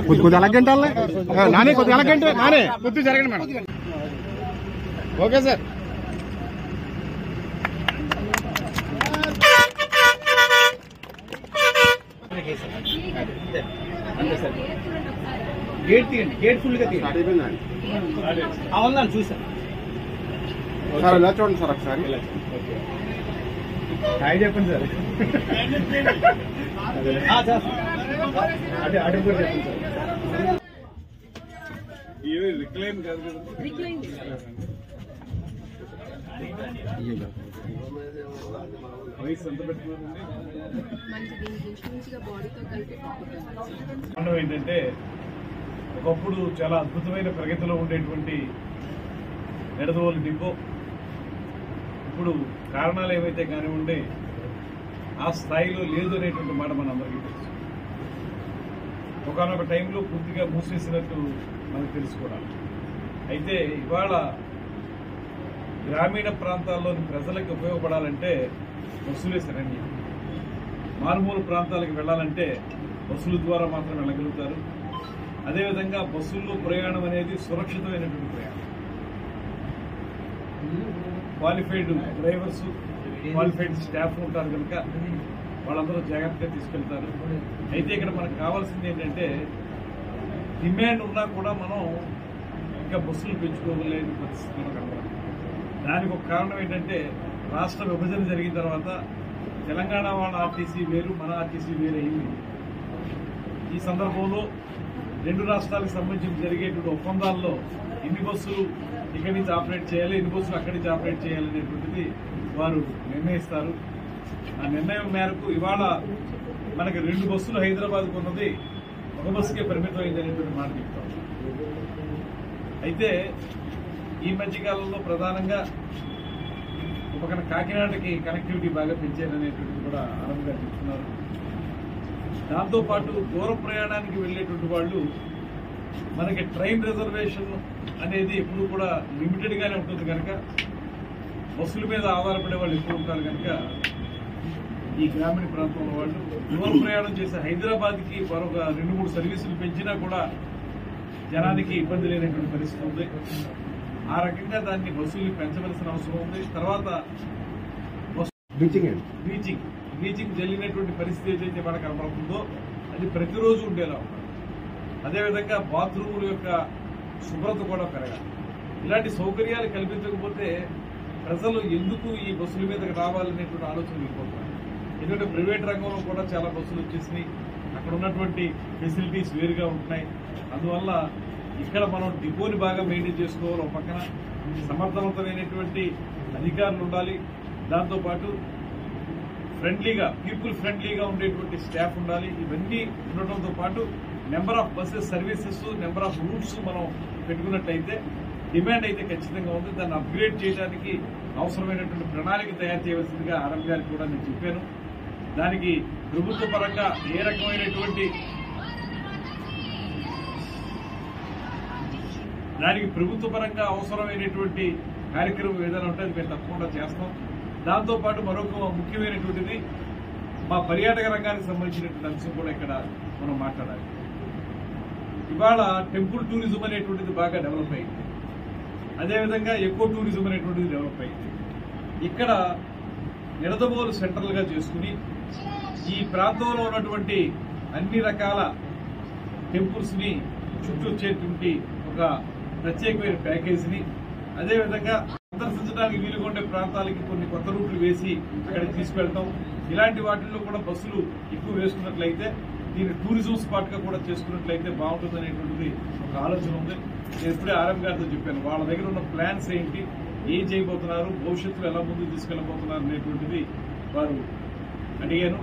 కొద్ది కొద్ది ఎలాగంటే నానే కొద్ది ఎలాగంటే నానే కొద్ది జరగండి మేడం ఓకే సార్ గేట్ తీయండి గేట్ ఫుల్ గా తీయండి అవునా చూసాను సార్ ఇలా చూడండి సార్ ఒకసారి. హాయ్ చెప్పండి సార్. సార్. చెప్పండి ఇవి కాదు కారణం ఏంటంటే ఒకప్పుడు చాలా అద్భుతమైన ప్రగతిలో ఉండేటువంటి నిడదవోలు డిపో. ఇప్పుడు కారణాలు ఏవైతే కానివ్వండి ఆ స్థాయిలో లేదు అనేటువంటి మాట మనందరికీ తెలుసు. ఒకనొక టైంలో పూర్తిగా మూసేసినట్టు మనకు తెలుసు అయితే ఇవాళ గ్రామీణ ప్రాంతాల్లోని ప్రజలకు ఉపయోగపడాలంటే బస్సులే సరండి మారుమూల ప్రాంతాలకు వెళ్ళాలంటే బస్సుల ద్వారా మాత్రం వెళ్ళగలుగుతారు. అదేవిధంగా బస్సుల్లో ప్రయాణం అనేది సురక్షితమైనటువంటి ప్రయాణం. క్వాలిఫైడ్ డ్రైవర్స్ క్వాలిఫైడ్ స్టాఫ్ ఉంటారు కనుక వాళ్ళందరూ జాగ్రత్తగా తీసుకెళ్తారు. అయితే ఇక్కడ మనకు కావాల్సింది ఏంటంటే డిమాండ్ ఉన్నా కూడా మనం ఇంకా బస్సులు పెంచుకోలేని పరిస్థితి మనకు కనబడుతుంది దానికి ఒక కారణం ఏంటంటే రాష్ట్ర విభజన జరిగిన తర్వాత తెలంగాణ వాళ్ళ ఆర్టీసీ వేరు మన ఆర్టీసీ వేరు అయింది. ఈ సందర్భంలో రెండు రాష్ట్రాలకు సంబంధించి జరిగేటువంటి ఒప్పందాల్లో ఇన్ని బస్సులు ఇక్కడి నుంచి ఆపరేట్ చేయాలి ఇన్ని బస్సులు అక్కడి నుంచి ఆపరేట్ చేయాలనేటువంటిది వారు నిర్ణయిస్తారు. ఆ నిర్ణయం మేరకు ఇవాళ మనకి రెండు బస్సులు హైదరాబాద్కు ఉన్నది ఒక బస్సుకే పరిమితమైంది అనేటువంటి మాట చెప్తాం అయితే ఈ మధ్య కాలంలో ప్రధానంగా ఒక కాకినాడకి కనెక్టివిటీ బాగా పెంచారనేటువంటిది కూడా ఆనందంగా చెప్తున్నారు. దాంతోపాటు దూర ప్రయాణానికి వెళ్ళేటువంటి వాళ్ళు మనకి ట్రైన్ రిజర్వేషన్ అనేది ఎప్పుడు కూడా లిమిటెడ్ గానే ఉంటుంది కనుక బస్సుల మీద ఆధారపడే వాళ్ళు ఎక్కువ ఉంటారు కనుక ఈ గ్రామీణ ప్రాంతంలో వాళ్ళు దూర ప్రయాణం చేసే హైదరాబాద్కి మరొక రెండు మూడు సర్వీసులు పెంచినా కూడా జనానికి ఇబ్బంది లేనటువంటి పరిస్థితి ఉంది. ఆ రకంగా దాన్ని బస్సుల్ని పెంచవలసిన అవసరం ఉంది. తర్వాత బ్లీచింగ్ అండి. బ్లీచింగ్ జరిగినటువంటి జల్లినటువంటి పరిస్థితి ఏదైతే మనకు కనబడుతుందో అది ప్రతిరోజు ఉండేలా ఉంటుంది అదేవిధంగా బాత్రూముల యొక్క శుభ్రత కూడా పెరగాలి. ఇలాంటి సౌకర్యాలు కల్పించకపోతే ప్రజలు ఎందుకు ఈ బస్సుల మీదకి రావాలనేటువంటి ఆలోచన వెళ్ళిపోతున్నారు ఎందుకంటే ప్రైవేట్ రంగంలో కూడా చాలా బస్సులు వచ్చేసినాయి. అక్కడ ఉన్నటువంటి ఫెసిలిటీస్ వేరుగా ఉంటున్నాయి. అందువల్ల ఇక్కడ మనం డిపోని బాగా మెయింటైన్ చేసుకోవాలి. ఒక పక్కన సమర్థవంతమైనటువంటి అధికారులు ఉండాలి. దాంతోపాటు ఫ్రెండ్లీగా పీపుల్ ఫ్రెండ్లీగా ఉండేటువంటి స్టాఫ్ ఉండాలి. ఇవన్నీ ఉండటంతో పాటు number of buses services number of routes మనం పెట్టుకున్నట్లయితే డిమాండ్ అయితే ఖచ్చితంగా ఉంది. దాన్ని అప్గ్రేడ్ చేయడానికి అవసరమైనటువంటి ప్రణాళిక తయారు చేయవలసిందిగా ఆర్ఎం గారికి కూడా నేను చెప్పాను. దానికి ప్రభుత్వ పరంగా ఏ రకమైనటువంటి దానికి ప్రభుత్వ పరంగా అవసరమైనటువంటి కార్యక్రమం ఏదైనా ఉంటే అది మేము తప్పకుండా చేస్తాం. దాంతోపాటు మరొక ముఖ్యమైనటువంటిది మా పర్యాటక రంగానికి సంబంధించినటువంటి అంశం కూడా ఇక్కడ మనం మాట్లాడాలి. ఇవాళ టెంపుల్ టూరిజం అనేటువంటిది బాగా డెవలప్ అయింది. అదేవిధంగా ఎక్కువ టూరిజం అనేటువంటిది డెవలప్ అయింది. ఇక్కడ నిడదబోలు సెంటర్లుగా చేసుకుని ఈ ప్రాంతంలో ఉన్నటువంటి అన్ని రకాల టెంపుల్స్ని చుట్టూ వచ్చేటువంటి ఒక ప్రత్యేకమైన ప్యాకేజీని అదేవిధంగా సందర్శించడానికి వీలుగా ఉండే ప్రాంతాలకి కొన్ని కొత్త రూట్లు వేసి అక్కడికి తీసుకెళ్తాం. ఇలాంటి వాటిల్లో కూడా బస్సులు ఎక్కువ వేసుకున్నట్లయితే దీన్ని టూరిజం స్పాట్గా కూడా చేసుకున్నట్లయితే బాగుంటుంది అనేటువంటిది ఒక ఆలోచన ఉంది. నేను ఇప్పుడే ఆర్ఎం గారితో చెప్పాను వాళ్ళ దగ్గర ఉన్న ప్లాన్స్ ఏంటి ఏం చేయబోతున్నారు భవిష్యత్తులో ఎలా ముందుకు తీసుకెళ్ళబోతున్నారు అనేటువంటిది వారు అడిగాను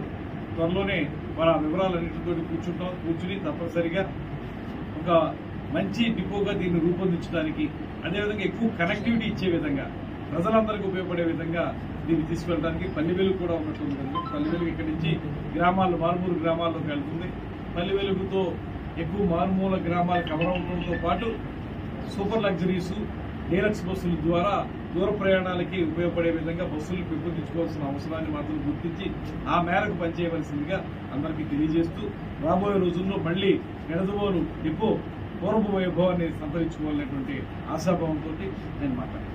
త్వరలోనే వాళ్ళ వివరాలన్నింటితో కూర్చుంటాం. కూర్చుని తప్పనిసరిగా ఒక మంచి డిపోగా దీన్ని రూపొందించడానికి అదేవిధంగా ఎక్కువ కనెక్టివిటీ ఇచ్చే విధంగా ప్రజలందరికీ ఉపయోగపడే విధంగా దీన్ని తీసుకెళ్ళడానికి పల్లెవెలుగు కూడా ఉన్నట్టుంది కనుక పల్లెవెలుగు ఇక్కడి నుంచి గ్రామాలు మారుమూల గ్రామాల్లోకి వెళ్తుంది. పల్లెవెలుగుతో ఎక్కువ మారుమూల గ్రామాలు కవర్ అవడంతో పాటు సూపర్ లగ్జరీస్ డీలక్స్ బస్సుల ద్వారా దూర ప్రయాణాలకి ఉపయోగపడే విధంగా బస్సులు పెంపొందించుకోవాల్సిన అవసరాన్ని మాత్రం గుర్తించి ఆ మేరకు పనిచేయవలసిందిగా అందరికీ తెలియజేస్తూ రాబోయే రోజుల్లో మళ్ళీ నిడదవోలు డిపో పూర్వ వైభవాన్ని సంతరించుకోవాలనేటువంటి ఆశాభావంతో నేను మాట్లాడాను